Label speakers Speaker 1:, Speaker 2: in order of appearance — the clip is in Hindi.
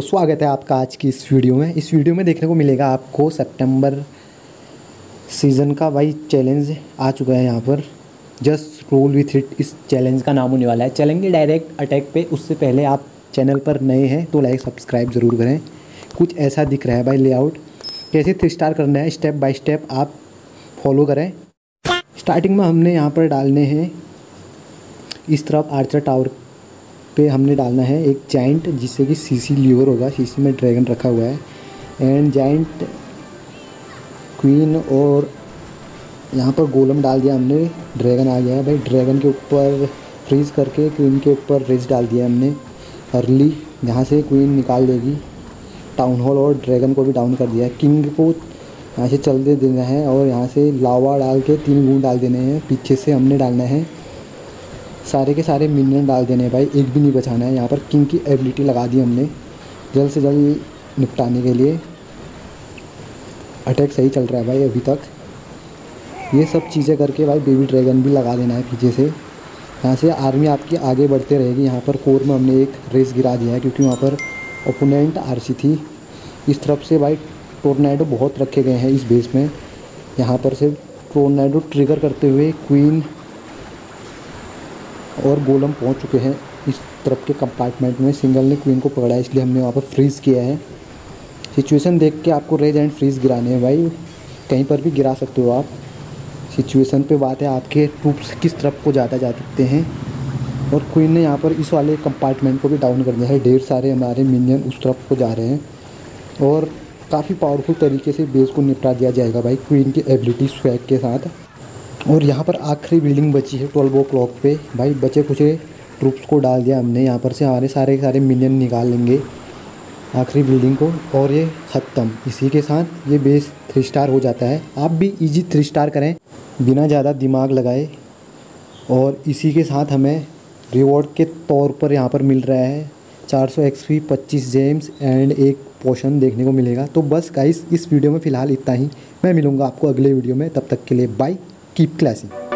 Speaker 1: तो स्वागत है आपका आज की इस वीडियो में। इस वीडियो में देखने को मिलेगा आपको सितंबर सीज़न का भाई चैलेंज आ चुका है यहाँ पर। जस्ट रोल विथ इट इस चैलेंज का नाम होने वाला है। चलेंगे डायरेक्ट अटैक पे, उससे पहले आप चैनल पर नए हैं तो लाइक सब्सक्राइब ज़रूर करें। कुछ ऐसा दिख रहा है भाई लेआउट कैसे थ्री स्टार करना है स्टेप बाय स्टेप आप फॉलो करें। स्टार्टिंग में हमने यहाँ पर डालने हैं, इस तरफ़ आर्चर टावर पे हमने डालना है एक जाइंट जिससे कि सीसी लीवर होगा। सीसी में ड्रैगन रखा हुआ है। एंड जाइंट क्वीन और यहाँ पर गोलम डाल दिया हमने। ड्रैगन आ गया है भाई। ड्रैगन के ऊपर फ्रीज करके क्वीन के ऊपर रेज डाल दिया हमने। अर्ली यहाँ से क्वीन निकाल देगी। टाउन हॉल और ड्रैगन को भी डाउन कर दिया है। किंग को यहाँ से चलते देना है और यहाँ से लावा डाल के तीन गुण डाल देने हैं। पीछे से हमने डालना है। सारे के सारे मिनियन डाल देने हैं भाई, एक भी नहीं बचाना है। यहाँ पर किंग की एबिलिटी लगा दी हमने, जल्द से जल्द निपटाने के लिए। अटैक सही चल रहा है भाई अभी तक। ये सब चीज़ें करके भाई बेबी ड्रैगन भी लगा देना है पीछे से। यहाँ से आर्मी आपकी आगे बढ़ते रहेगी। यहाँ पर कोर में हमने एक रेस गिरा दिया है, क्योंकि वहाँ पर ओपोनेंट आरसी थी। इस तरफ़ से भाई टोर्नेडो बहुत रखे गए हैं इस बेस में। यहाँ पर से टोर्नेडो ट्रिगर करते हुए क्वीन और गोलम पहुँच चुके हैं इस तरफ़ के कंपार्टमेंट में। सिंगल ने क्वीन को पकड़ा है इसलिए हमने वहाँ पर फ्रीज़ किया है। सिचुएशन देख के आपको रेज एंड फ्रीज़ गिराने हैं भाई। कहीं पर भी गिरा सकते हो आप। सिचुएशन पे बात है आपके ट्रूप्स किस तरफ़ को ज़्यादा जा सकते हैं। और क्वीन ने यहाँ पर इस वाले कंपार्टमेंट को भी डाउन कर दिया है। ढेर सारे हमारे मिनियन उस तरफ़ को जा रहे हैं। और काफ़ी पावरफुल तरीके से बेस को निपटा दिया जाएगा भाई। क्वीन की एबिलिटी स्वैग के साथ। और यहाँ पर आखिरी बिल्डिंग बची है ट्वेल्व ओ क्लॉक पे। भाई बचे कुछ ट्रूप्स को डाल दिया हमने यहाँ पर से। हमारे सारे सारे मिलियन निकाल लेंगे आखिरी बिल्डिंग को और ये ख़त्म। इसी के साथ ये बेस थ्री स्टार हो जाता है। आप भी इजी थ्री स्टार करें, बिना ज़्यादा दिमाग लगाए। और इसी के साथ हमें रिवॉर्ड के तौर पर यहाँ पर मिल रहा है 400 सौ एक्स पी पच्चीस जेम्स एंड एक पोशन देखने को मिलेगा। तो बस गाइस इस वीडियो में फ़िलहाल इतना ही। मैं मिलूँगा आपको अगले वीडियो में। तब तक के लिए बाय Keep Classic.